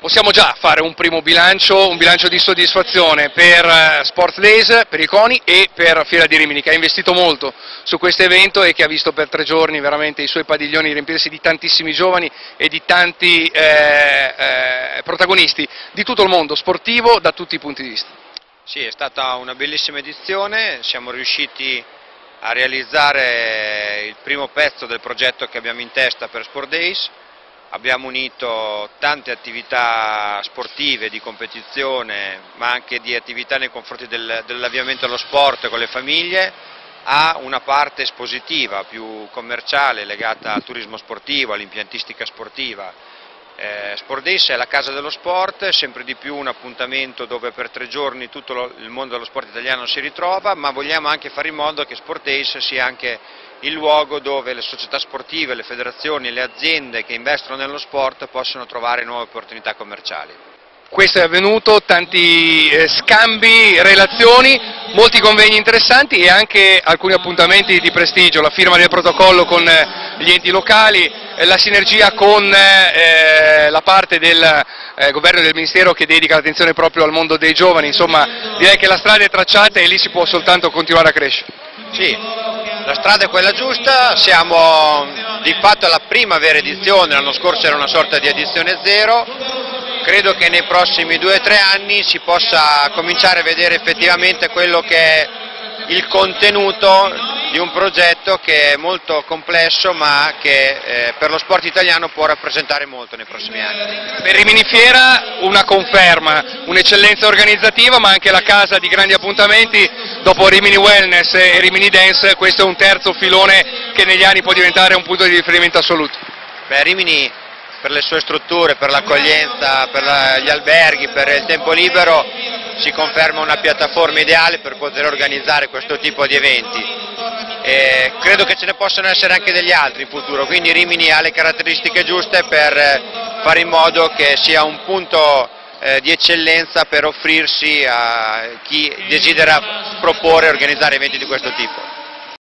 Possiamo già fare un primo bilancio, un bilancio di soddisfazione per eh, Sports Days, per i CONI e per Fiera di Rimini che ha investito molto su questo evento e che ha visto per tre giorni veramente i suoi padiglioni riempirsi di tantissimi giovani e di tanti eh, eh, protagonisti di tutto il mondo sportivo da tutti i punti di vista. Sì, è stata una bellissima edizione, siamo riusciti a realizzare il primo pezzo del progetto che abbiamo in testa per Sport Days, abbiamo unito tante attività sportive, di competizione, ma anche di attività nei confronti del, dell'avviamento allo sport con le famiglie, a una parte espositiva più commerciale legata al turismo sportivo, all'impiantistica sportiva. Eh, Sport Days è la casa dello sport, sempre di più un appuntamento dove per tre giorni tutto lo, il mondo dello sport italiano si ritrova, ma vogliamo anche fare in modo che Sport Days sia anche il luogo dove le società sportive, le federazioni, le aziende che investono nello sport possono trovare nuove opportunità commerciali. Questo è avvenuto, tanti eh, scambi, relazioni, molti convegni interessanti e anche alcuni appuntamenti di prestigio, la firma del protocollo con eh, gli enti locali, eh, la sinergia con la parte del governo e del Ministero che dedica l'attenzione proprio al mondo dei giovani, insomma direi che la strada è tracciata e lì si può soltanto continuare a crescere. Sì, la strada è quella giusta, siamo di fatto alla prima vera edizione, l'anno scorso era una sorta di edizione zero, credo che nei prossimi due o tre anni si possa cominciare a vedere effettivamente quello che è il contenuto di un progetto che è molto complesso ma che eh, per lo sport italiano può rappresentare molto nei prossimi anni. Per Rimini Fiera una conferma, un'eccellenza organizzativa ma anche la casa di grandi appuntamenti, dopo Rimini Wellness e Rimini Dance questo è un terzo filone che negli anni può diventare un punto di riferimento assoluto. Beh, Rimini per le sue strutture, per l'accoglienza, per la, gli alberghi, per il tempo libero si conferma una piattaforma ideale per poter organizzare questo tipo di eventi. E credo che ce ne possano essere anche degli altri in futuro, quindi Rimini ha le caratteristiche giuste per eh, fare in modo che sia un punto eh, di eccellenza per offrirsi a chi desidera proporre e organizzare eventi di questo tipo.